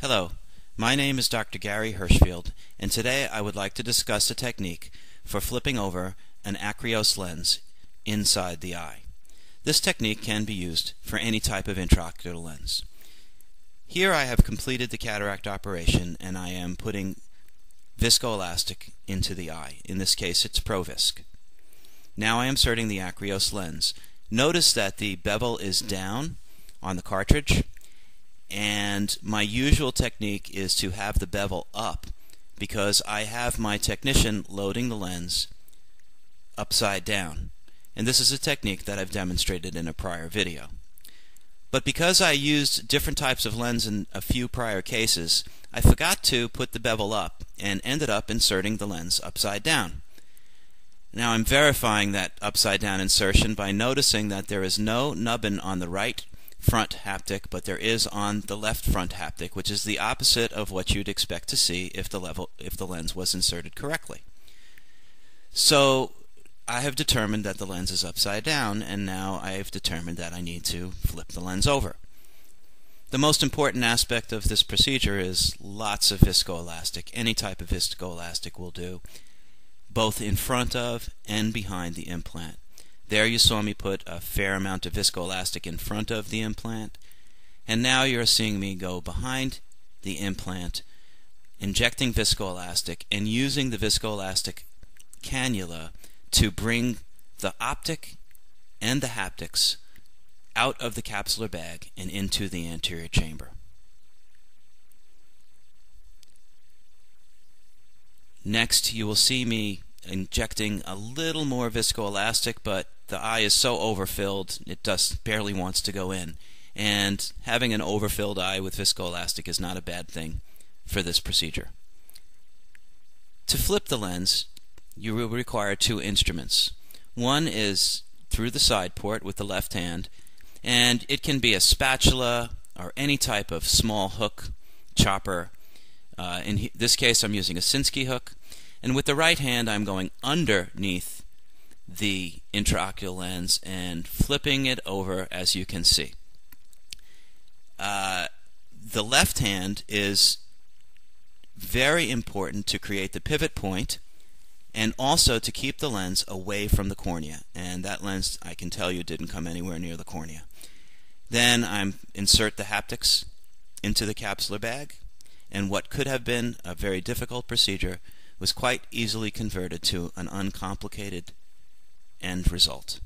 Hello, my name is Dr. Gary Hirschfield, and today I would like to discuss a technique for flipping over an Akreos lens inside the eye. This technique can be used for any type of intraocular lens. Here I have completed the cataract operation and I am putting viscoelastic into the eye. In this case it's Provisc. Now I am inserting the Akreos lens. Notice that the bevel is down on the cartridge and my usual technique is to have the bevel up because I have my technician loading the lens upside down. And this is a technique that I've demonstrated in a prior video. But because I used different types of lens in a few prior cases, I forgot to put the bevel up and ended up inserting the lens upside down. Now I'm verifying that upside down insertion by noticing that there is no nubbin on the right front haptic, but there is on the left front haptic, which is the opposite of what you'd expect to see if the level if the lens was inserted correctly. So I have determined that the lens is upside down, and now I have determined that I need to flip the lens over. The most important aspect of this procedure is lots of viscoelastic. Any type of viscoelastic will do, both in front of and behind the implant. There you saw me put a fair amount of viscoelastic in front of the implant. And now you're seeing me go behind the implant, injecting viscoelastic and using the viscoelastic cannula to bring the optic and the haptics out of the capsular bag and into the anterior chamber. Next, you will see me injecting a little more viscoelastic, but the eye is so overfilled it just barely wants to go in. And having an overfilled eye with viscoelastic is not a bad thing for this procedure. To flip the lens, you will require two instruments. One is through the side port with the left hand, and it can be a spatula or any type of small hook, chopper. Uh, in this case, I'm using a Sinskey hook. And with the right hand, I'm going underneath the intraocular lens and flipping it over as you can see. Uh, the left hand is very important to create the pivot point and also to keep the lens away from the cornea. And that lens, I can tell you, didn't come anywhere near the cornea. Then I insert the haptics into the capsular bag, and what could have been a very difficult procedure was quite easily converted to an uncomplicated end result.